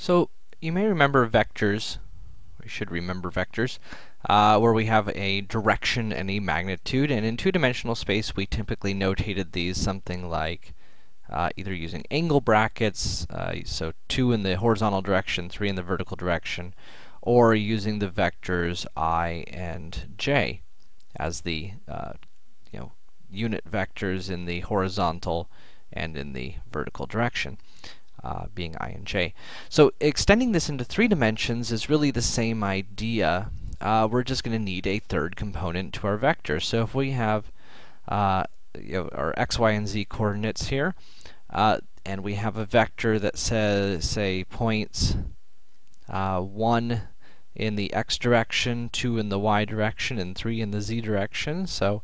So you may remember vectors, we should remember vectors, uh, where we have a direction and a magnitude, and in two-dimensional space we typically notated these something like uh, either using angle brackets, uh, so 2 in the horizontal direction, 3 in the vertical direction, or using the vectors i and j as the uh, you know unit vectors in the horizontal and in the vertical direction uh, being i and j. So extending this into three dimensions is really the same idea. Uh, we're just going to need a third component to our vector. So if we have uh, you know, our x, y, and z coordinates here, uh, and we have a vector that says, say, points uh, 1 in the x direction, 2 in the y direction, and 3 in the z direction. So,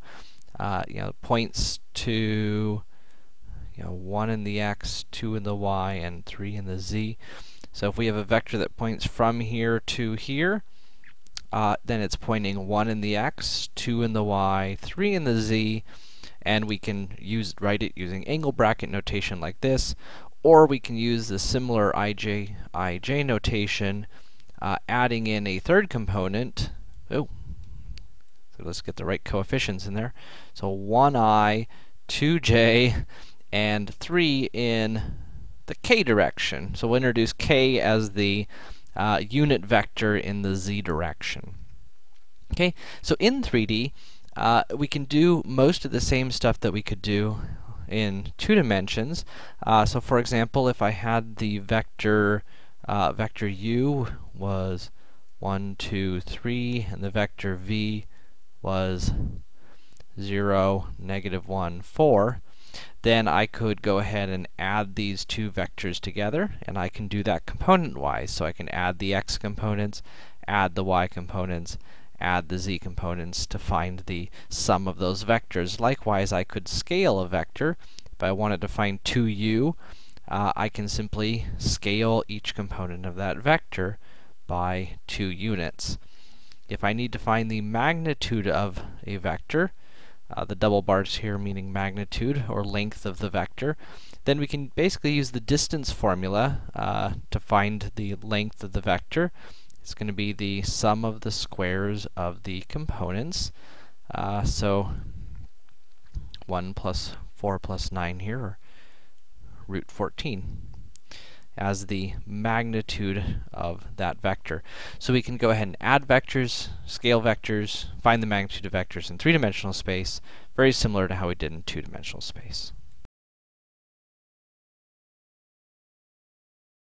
uh, you know, points to you know, 1 in the x, 2 in the y, and 3 in the z. So if we have a vector that points from here to here, uh, then it's pointing 1 in the x, 2 in the y, 3 in the z, and we can use write it using angle bracket notation like this, or we can use the similar ij, ij notation, uh, adding in a third component. Oh, so let's get the right coefficients in there. So 1i, 2j, and 3 in the k direction. So we'll introduce k as the uh, unit vector in the z direction. Okay, so in 3D, uh, we can do most of the same stuff that we could do in two dimensions. Uh, so for example, if I had the vector, uh, vector u was 1, 2, 3, and the vector v was 0, negative 1, 4, then I could go ahead and add these two vectors together, and I can do that component-wise. So I can add the x components, add the y components, add the z components to find the sum of those vectors. Likewise, I could scale a vector. If I wanted to find 2u, uh, I can simply scale each component of that vector by 2 units. If I need to find the magnitude of a vector, uh, the double bars here meaning magnitude or length of the vector. Then we can basically use the distance formula uh, to find the length of the vector. It's going to be the sum of the squares of the components. Uh, so 1 plus 4 plus 9 here, or root 14 as the magnitude of that vector. So we can go ahead and add vectors, scale vectors, find the magnitude of vectors in three-dimensional space, very similar to how we did in two-dimensional space.